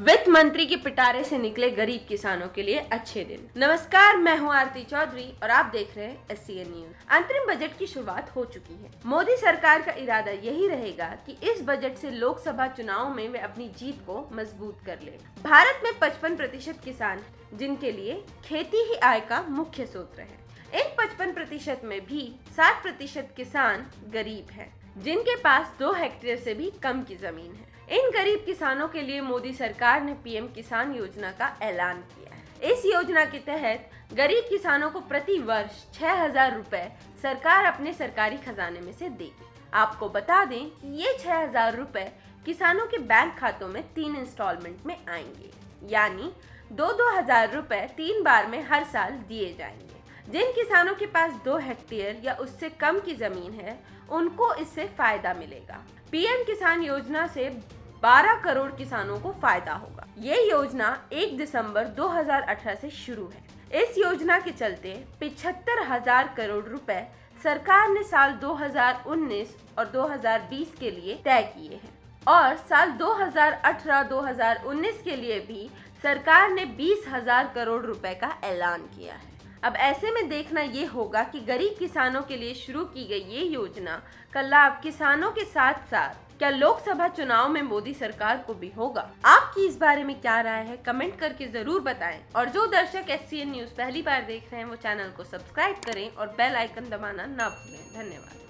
वित्त मंत्री के पिटारे से निकले गरीब किसानों के लिए अच्छे दिन। नमस्कार मैं हूँ आरती चौधरी और आप देख रहे हैं एससीएन न्यूज़। अंतरिम बजट की शुरुआत हो चुकी है। मोदी सरकार का इरादा यही रहेगा कि इस बजट से लोकसभा चुनाव में वे अपनी जीत को मज़बूत कर ले। भारत में 55 प्रतिशत किसान जिनके लिए खेती ही आय का मुख्य स्रोत है इन 55 प्रतिशत में भी 60 प्रतिशत किसान गरीब हैं, जिनके पास दो हेक्टेयर से भी कम की ज़मीन है। इन गरीब किसानों के लिए मोदी सरकार ने पीएम किसान योजना का ऐलान किया है। इस योजना के तहत गरीब किसानों को प्रति वर्ष छह हज़ार रूपए सरकार अपने सरकारी खजाने में से देगी। आपको बता दें कि ये छह हज़ार रूपए किसानों के बैंक खातों में तीन इंस्टॉलमेंट में आएँगे। यानी दो दो हज़ार रूपए तीन बार में हर साल दिए जाएँगे। जिन किसानों के पास दो हेक्टेयर या उससे कम की ज़मीन है, उनको इससे फ़ायदा मिलेगा। पीएम किसान योजना से 12 करोड़ किसानों को फ़ायदा होगा। ये योजना 1 दिसंबर 2018 से शुरू है। इस योजना के चलते पिछहत्तर हज़ार करोड़ रुपए सरकार ने साल 2019 और 2020 के लिए तय किए हैं और साल 2018-2019 के लिए भी सरकार ने बीस हज़ार करोड़ रुपए का ऐलान किया है। अब ऐसे में देखना ये होगा कि गरीब किसानों के लिए शुरू की गई ये योजना का लाभ किसानों के साथ साथ क्या लोकसभा चुनाव में मोदी सरकार को भी होगा? आपकी इस बारे में क्या राय है? कमेंट करके ज़रूर बताएँ। और जो दर्शक एस न्यूज़ पहली बार देख रहे हैं, वो चैनल को सब्सक्राइब करें और बेल आइकन दबाना ना भूलें। धन्यवाद।